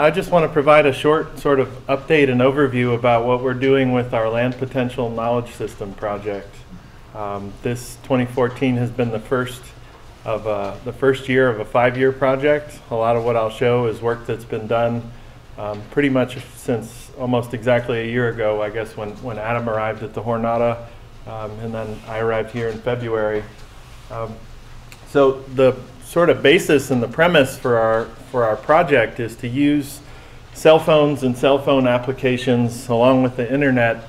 I just want to provide a short sort of update and overview about what we're doing with our Land Potential Knowledge System project. Um, this 2014 has been the first of uh, the first year of a five-year project. A lot of what I'll show is work that's been done um, pretty much since almost exactly a year ago, I guess, when, when Adam arrived at the Jornada, um, and then I arrived here in February. Um, so the sort of basis and the premise for our for our project is to use cell phones and cell phone applications along with the internet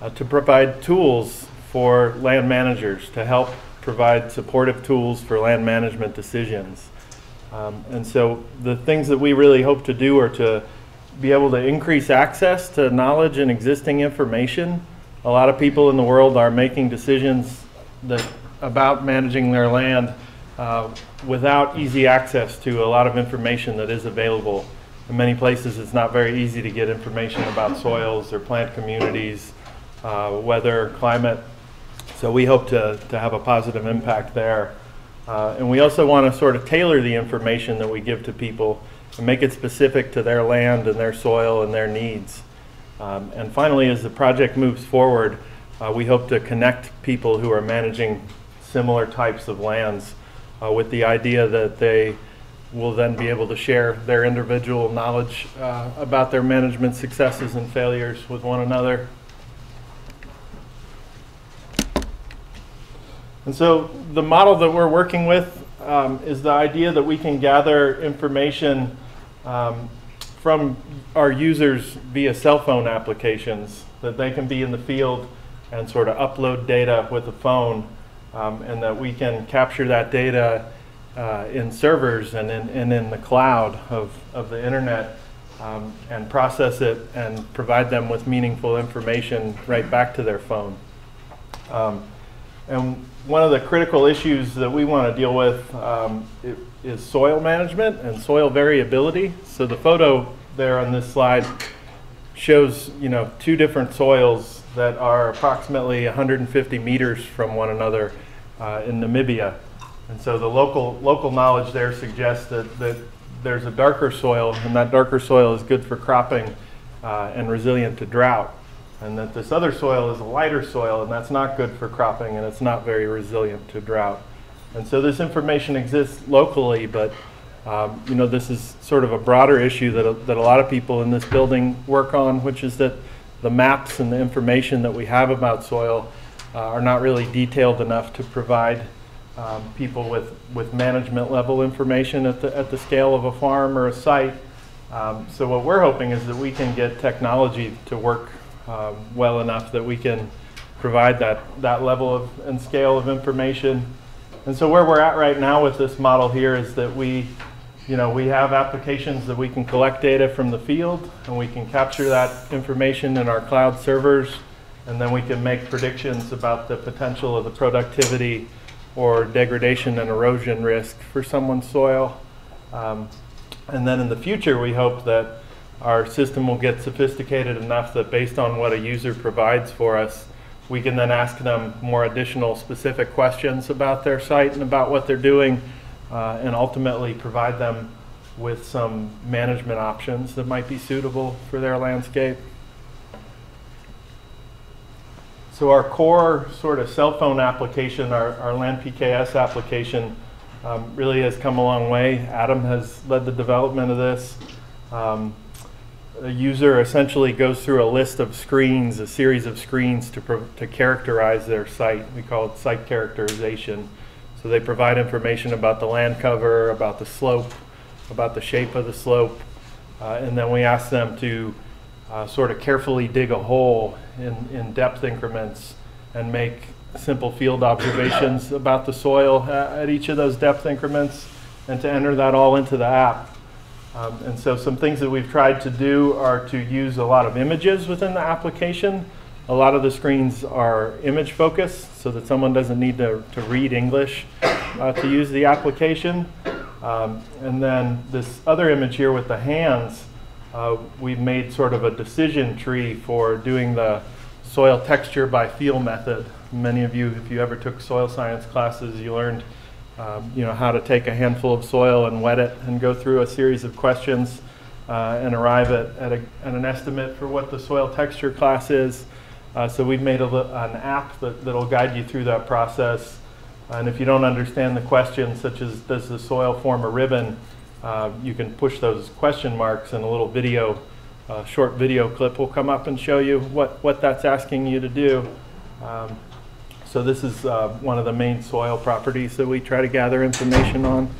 uh, to provide tools for land managers to help provide supportive tools for land management decisions. Um, and so the things that we really hope to do are to be able to increase access to knowledge and existing information. A lot of people in the world are making decisions that, about managing their land uh, without easy access to a lot of information that is available. In many places, it's not very easy to get information about soils or plant communities, uh, weather, climate. So we hope to, to have a positive impact there. Uh, and we also want to sort of tailor the information that we give to people and make it specific to their land and their soil and their needs. Um, and finally, as the project moves forward, uh, we hope to connect people who are managing similar types of lands uh, with the idea that they will then be able to share their individual knowledge uh, about their management successes and failures with one another. And so the model that we're working with um, is the idea that we can gather information um, from our users via cell phone applications, that they can be in the field and sort of upload data with a phone um, and that we can capture that data uh, in servers and in, and in the cloud of, of the internet um, and process it and provide them with meaningful information right back to their phone. Um, and one of the critical issues that we want to deal with um, is soil management and soil variability. So the photo there on this slide shows you know two different soils that are approximately 150 meters from one another uh, in Namibia. And so the local, local knowledge there suggests that, that there's a darker soil, and that darker soil is good for cropping uh, and resilient to drought. And that this other soil is a lighter soil, and that's not good for cropping, and it's not very resilient to drought. And so this information exists locally, but um, you know this is sort of a broader issue that a, that a lot of people in this building work on, which is that the maps and the information that we have about soil are not really detailed enough to provide um, people with, with management level information at the, at the scale of a farm or a site. Um, so what we're hoping is that we can get technology to work um, well enough that we can provide that, that level of, and scale of information. And so where we're at right now with this model here is that we, you know, we have applications that we can collect data from the field and we can capture that information in our cloud servers and then we can make predictions about the potential of the productivity or degradation and erosion risk for someone's soil. Um, and then in the future, we hope that our system will get sophisticated enough that based on what a user provides for us, we can then ask them more additional specific questions about their site and about what they're doing, uh, and ultimately provide them with some management options that might be suitable for their landscape. So our core sort of cell phone application, our, our LAND PKS application, um, really has come a long way. Adam has led the development of this. Um, a user essentially goes through a list of screens, a series of screens to, to characterize their site. We call it site characterization. So they provide information about the land cover, about the slope, about the shape of the slope, uh, and then we ask them to uh, sort of carefully dig a hole in, in depth increments and make simple field observations about the soil at each of those depth increments and to enter that all into the app. Um, and so some things that we've tried to do are to use a lot of images within the application. A lot of the screens are image focused so that someone doesn't need to, to read English uh, to use the application. Um, and then this other image here with the hands uh, we've made sort of a decision tree for doing the soil texture by feel method. Many of you, if you ever took soil science classes, you learned um, you know, how to take a handful of soil and wet it and go through a series of questions uh, and arrive at, at, a, at an estimate for what the soil texture class is. Uh, so we've made a, an app that, that'll guide you through that process. And if you don't understand the questions, such as does the soil form a ribbon, uh, you can push those question marks and a little video, uh, short video clip will come up and show you what, what that's asking you to do. Um, so this is uh, one of the main soil properties that we try to gather information on.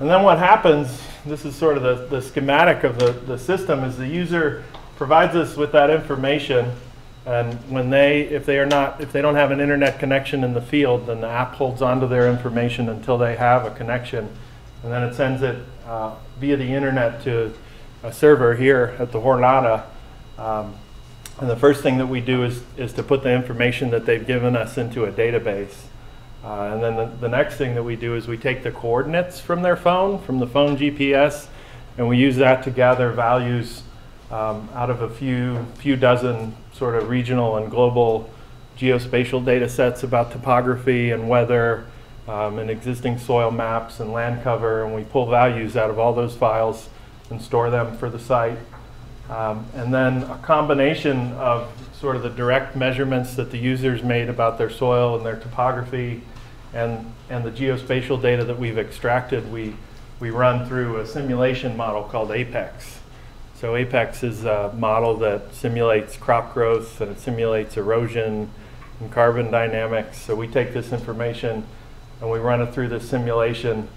And then what happens, this is sort of the, the schematic of the, the system, is the user provides us with that information. And when they, if they are not, if they don't have an internet connection in the field, then the app holds onto their information until they have a connection. And then it sends it uh, via the internet to a server here at the Jornada. Um, and the first thing that we do is, is to put the information that they've given us into a database. Uh, and then the, the next thing that we do is we take the coordinates from their phone, from the phone GPS, and we use that to gather values um, out of a few, few dozen sort of regional and global geospatial data sets about topography and weather um, and existing soil maps and land cover. And we pull values out of all those files and store them for the site. Um, and then a combination of sort of the direct measurements that the users made about their soil and their topography and, and the geospatial data that we've extracted, we, we run through a simulation model called APEX. So APEX is a model that simulates crop growth and it simulates erosion and carbon dynamics. So we take this information and we run it through this simulation.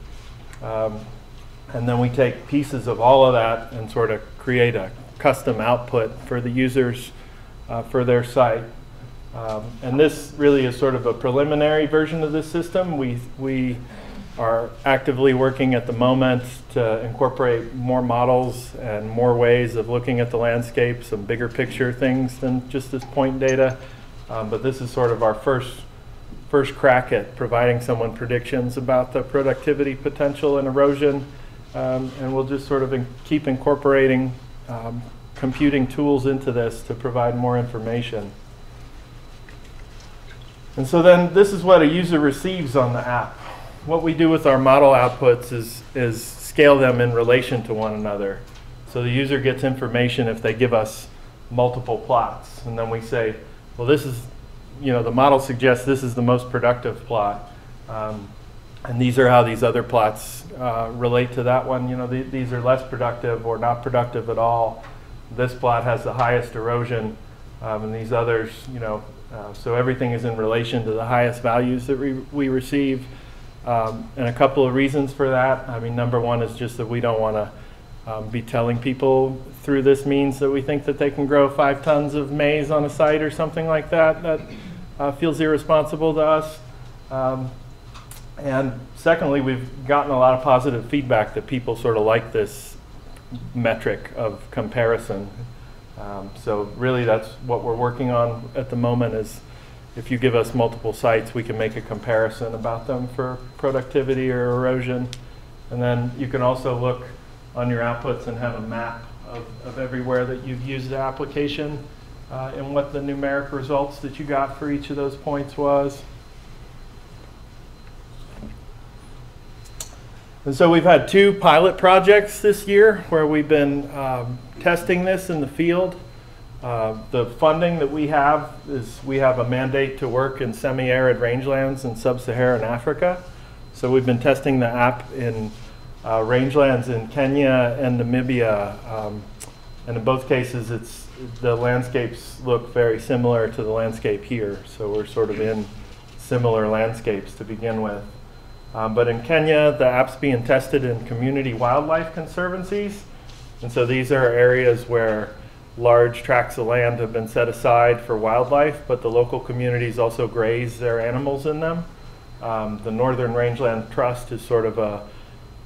Um, and then we take pieces of all of that and sort of create a custom output for the users uh, for their site. Um, and this really is sort of a preliminary version of this system. We, we are actively working at the moment to incorporate more models and more ways of looking at the landscape, some bigger picture things than just this point data. Um, but this is sort of our first, first crack at providing someone predictions about the productivity potential and erosion. Um, and we'll just sort of in keep incorporating um, computing tools into this to provide more information. And so then this is what a user receives on the app. What we do with our model outputs is, is scale them in relation to one another. So the user gets information if they give us multiple plots. And then we say, well, this is, you know, the model suggests this is the most productive plot. Um, and these are how these other plots uh, relate to that one. You know, th these are less productive or not productive at all. This plot has the highest erosion, um, and these others, you know, uh, so everything is in relation to the highest values that we, we receive. Um, and a couple of reasons for that. I mean, number one is just that we don't want to um, be telling people through this means that we think that they can grow five tons of maize on a site or something like that. That uh, feels irresponsible to us. Um, and secondly, we've gotten a lot of positive feedback that people sort of like this metric of comparison. Um, so really that's what we're working on at the moment is if you give us multiple sites, we can make a comparison about them for productivity or erosion. And then you can also look on your outputs and have a map of, of everywhere that you've used the application uh, and what the numeric results that you got for each of those points was. And so we've had two pilot projects this year where we've been um, testing this in the field. Uh, the funding that we have is we have a mandate to work in semi-arid rangelands in sub-Saharan Africa. So we've been testing the app in uh, rangelands in Kenya and Namibia. Um, and in both cases, it's the landscapes look very similar to the landscape here. So we're sort of in similar landscapes to begin with. Um, but in Kenya, the app's being tested in community wildlife conservancies. And so these are areas where large tracts of land have been set aside for wildlife, but the local communities also graze their animals in them. Um, the Northern Rangeland Trust is sort of a,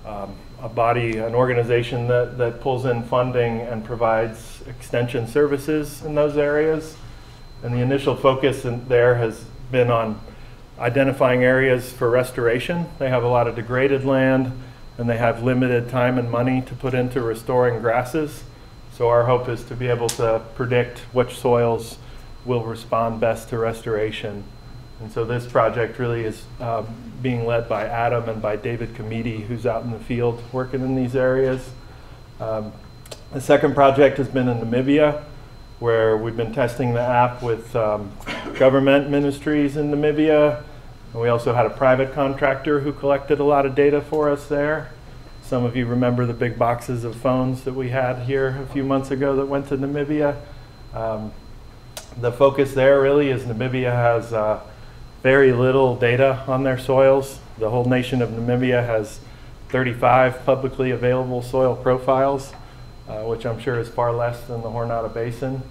um, a body, an organization that, that pulls in funding and provides extension services in those areas. And the initial focus in there has been on identifying areas for restoration. They have a lot of degraded land and they have limited time and money to put into restoring grasses. So our hope is to be able to predict which soils will respond best to restoration. And so this project really is um, being led by Adam and by David Kimiti, who's out in the field working in these areas. Um, the second project has been in Namibia, where we've been testing the app with um, government ministries in Namibia. And we also had a private contractor who collected a lot of data for us there. Some of you remember the big boxes of phones that we had here a few months ago that went to Namibia. Um, the focus there really is Namibia has uh, very little data on their soils. The whole nation of Namibia has 35 publicly available soil profiles, uh, which I'm sure is far less than the Jornada Basin.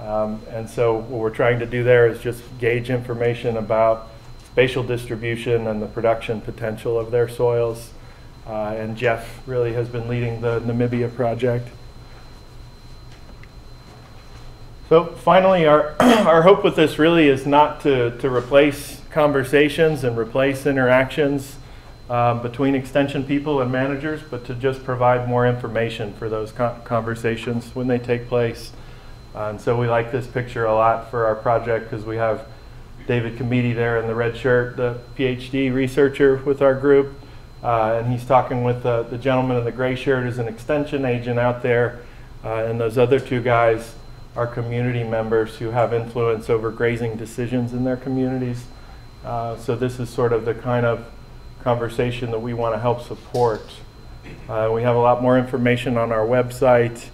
Um, and so what we're trying to do there is just gauge information about spatial distribution and the production potential of their soils. Uh, and Jeff really has been leading the Namibia project. So finally, our, our hope with this really is not to, to replace conversations and replace interactions um, between extension people and managers, but to just provide more information for those co- conversations when they take place. Uh, and so we like this picture a lot for our project because we have David Kimiti there in the red shirt, the PhD researcher with our group. Uh, and he's talking with the gentleman in the gray shirt who's an extension agent out there. Uh, and those other two guys are community members who have influence over grazing decisions in their communities. Uh, so this is sort of the kind of conversation that we want to help support. Uh, we have a lot more information on our website.